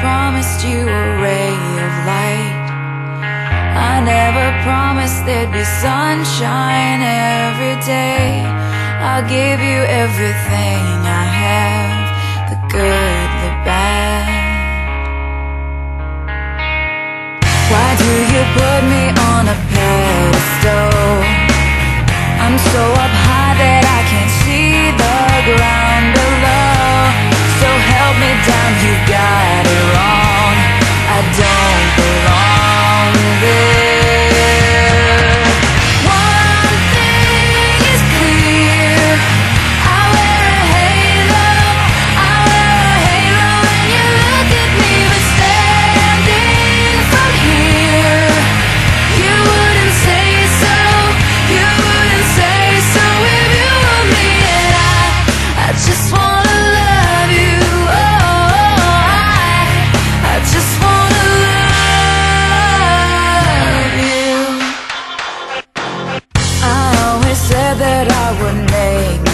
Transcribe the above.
promised you a ray of light. I never promised there'd be sunshine every day. I'll give you everything I have The good, the bad. Why do you put me on a pedestal? I'm so up high that I can't see the ground below. So help me down, you got said that I would make